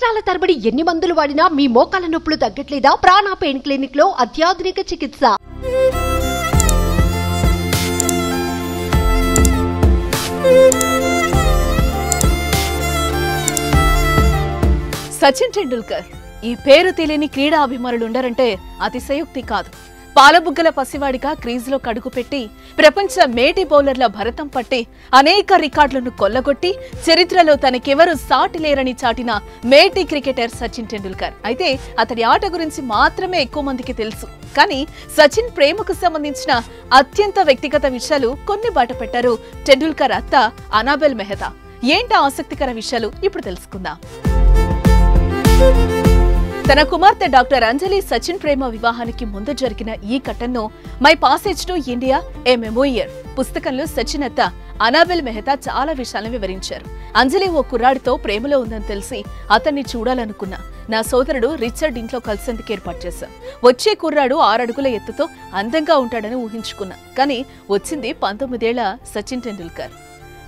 సంవత్సరాల తరబడి ఎన్ని మందులు వాడినా మీ మోకాల నొప్పులు తగ్గట్లేదా? ప్రాణ పెయిన్ క్లినిక్లో అత్యాధునిక చికిత్స. సచిన్ టెండూల్కర్ ఈ పేరు తెలియని క్రీడా అభిమానులు ఉండరంటే అతిశయోక్తి కాదు. పాలబుగ్గల పసివాడిగా క్రీజులో కడుగుపెట్టి ప్రపంచ మేటి బౌలర్ల భరతం పట్టి అనేక రికార్డులను కొల్లగొట్టి చరిత్రలో తనకెవరు సాటి లేరని చాటిన మేటి క్రికెటర్ సచిన్ టెండూల్కర్. అయితే అతడి ఆట గురించి మాత్రమే ఎక్కువ మందికి తెలుసు. కానీ సచిన్ ప్రేమకు సంబంధించిన అత్యంత వ్యక్తిగత విషయాలు కొన్ని బయట పెట్టారు టెండూల్కర్ అత్త అనాబెల్ మెహతా. ఏంటా ఆసక్తికర విషయాలు? ఇప్పుడు తెలుసుకుందాం. తన కుమార్తె డాక్టర్ అంజలి సచిన్ ప్రేమ వివాహానికి ముందు జరిగిన ఈ ఘటనను my passage to India a memoir పుస్తకంలో సచిన్ అత్త అనాబెల్ మెహతా చాలా విషయాలను వివరించారు. అంజలి ఓ కుర్రాడితో ప్రేమలో ఉందని తెలిసి అతన్ని చూడాలనుకున్నా నా సోదరుడు రిచర్డ్ ఇంట్లో కలిసేందుకు ఏర్పాటు చేశాం వచ్చే కుర్రాడు ఆరడుగుల ఎత్తుతో అందంగా ఉంటాడని ఊహించుకున్నా. కానీ వచ్చింది పంతొమ్మిదేళ్ళ సచిన్ టెండూల్కర్.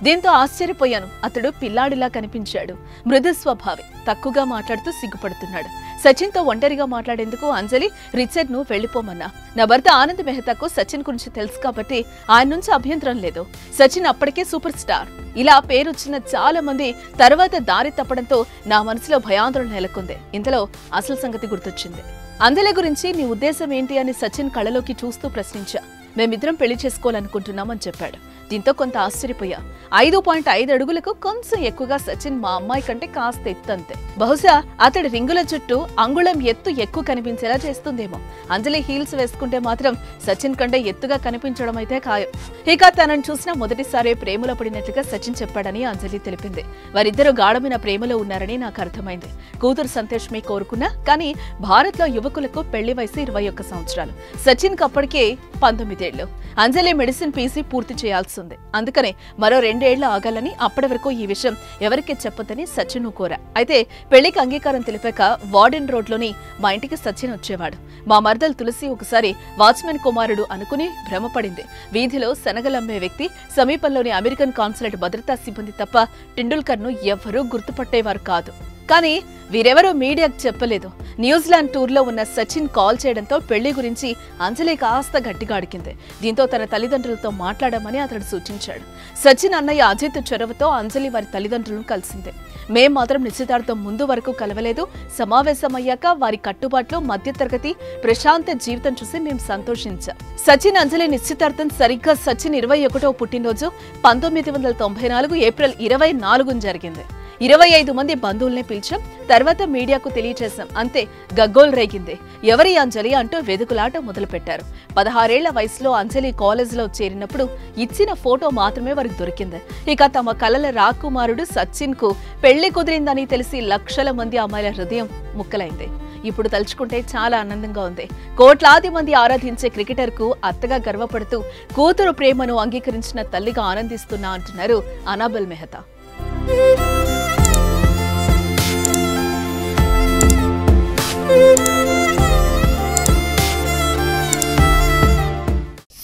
దీంతో ఆశ్చర్యపోయాను. అతడు పిల్లాడిలా కనిపించాడు. మృదు స్వభావి. తక్కువగా మాట్లాడుతూ సిగ్గుపడుతున్నాడు. సచిన్తో ఒంటరిగా మాట్లాడేందుకు అంజలి రిచర్డ్ను వెళ్ళిపోమన్నా నా భర్త ఆనంద్ మెహతాకు సచిన్ గురించి తెలుసు కాబట్టి ఆయన నుంచి అభ్యంతరం లేదు. సచిన్ అప్పటికే సూపర్ స్టార్. ఇలా పేరొచ్చిన చాలా మంది తర్వాత దారి తప్పడంతో నా మనసులో భయాందోళన నెలకొంది. ఇంతలో అసలు సంగతి గుర్తొచ్చింది. అంజలి గురించి నీ ఉద్దేశం ఏంటి అని సచిన్ కళలోకి చూస్తూ ప్రశ్నించా. మేమిద్దరం పెళ్ళి చేసుకోవాలనుకుంటున్నామని చెప్పాడు. దీంతో కొంత ఆశ్చర్యపోయా. ఐదు పాయింట్ ఐదు అడుగులకు కొంచెం ఎక్కువగా సచిన్ మా అమ్మాయి కంటే కాస్త ఎత్తు అంతే బహుశా అతడి రింగుల చుట్టూ అంగుళం ఎత్తు ఎక్కువ కనిపించేలా చేస్తుందేమో. అంజలి హీల్స్ వేసుకుంటే మాత్రం సచిన్ కంటే ఎత్తుగా కనిపించడం అయితే ఖాయం. ఇక తనను చూసిన మొదటిసారి ప్రేమలో పడినట్లుగా సచిన్ చెప్పాడని అంజలి తెలిపింది. వారిద్దరూ గాఢమైన ప్రేమలో ఉన్నారని నాకు అర్థమైంది. కూతురు సంతోషమే కోరుకున్నా కానీ భారత్లో యువకులకు పెళ్ళి వయసు ఇరవై ఒక్క సంవత్సరాలు. సచిన్కి అప్పటికే ఐదేళ్ళు. అంజలి మెడిసిన్ పీసీ పూర్తి చేయాల్సి ఉంది అందుకనే మరో రెండేళ్ళు ఆగాలని అప్పటి వరకు ఈ విషయం ఎవరికీ చెప్పొద్దని సచిన్ కోరా. అయితే పెళ్ళికి అంగీకారం తెలిపాక వార్డెన్ రోడ్లోని మా ఇంటికి సచిన్ వచ్చేవాడు. మా మరదలు తులసి ఒకసారి వాచ్మెన్ కుమారుడు అనుకుని భ్రమపడింది. వీధిలో శనగలమ్మే వ్యక్తి సమీపంలోని అమెరికన్ కాన్సులేట్ భద్రతా సిబ్బంది తప్ప టెండూల్కర్ను ఎవ్వరూ గుర్తుపట్టేవారు కాదు. కానీ వీరెవరూ మీడియాకు చెప్పలేదు. న్యూజిలాండ్ టూర్లో ఉన్న సచిన్ కాల్ చేయడంతో పెళ్ళి గురించి అంజలి కాస్త గట్టిగా అడిగింది. దీంతో తన తల్లిదండ్రులతో మాట్లాడమని అతడు సూచించాడు. సచిన్ అన్నయ్య అజిత్ చొరవతో అంజలి వారి తల్లిదండ్రులను కలిసింది. మేం మాత్రం నిశ్చితార్థం ముందు వరకు కలవలేదు. సమావేశమయ్యాక వారి కట్టుబాట్లు మధ్యతరగతి ప్రశాంత జీవితం చూసి మేము సంతోషించాం. సచిన్ అంజలి నిశ్చితార్థం సరిగ్గా సచిన్ ఇరవై ఒకటో పుట్టినరోజు పంతొమ్మిది వందల తొంభై నాలుగు ఏప్రిల్ ఇరవై నాలుగున జరిగింది. ఇరవై ఐదు మంది బంధువుల్ని పిలిచాం. తర్వాత మీడియాకు తెలియచేశాం. అంతే గగ్గోలు రేగింది. ఎవరి అంజలి అంటూ వెదుకులాట మొదలుపెట్టారు. పదహారేళ్ళ వయసులో అంజలి కాలేజీలో చేరినప్పుడు ఇచ్చిన ఫోటో మాత్రమే వారికి దొరికింది. ఇక తమ కలల రాకుమారుడు సచిన్కు పెళ్ళి కుదిరిందని తెలిసి లక్షల మంది అమ్మాయిల హృదయం ముక్కలైంది. ఇప్పుడు తలుచుకుంటే చాలా ఆనందంగా ఉంది. కోట్లాది మంది ఆరాధించే క్రికెటర్కు అత్తగా గర్వపడుతూ కూతురు ప్రేమను అంగీకరించిన తల్లిగా ఆనందిస్తున్నా అంటున్నారు అనాబల్ మెహతా.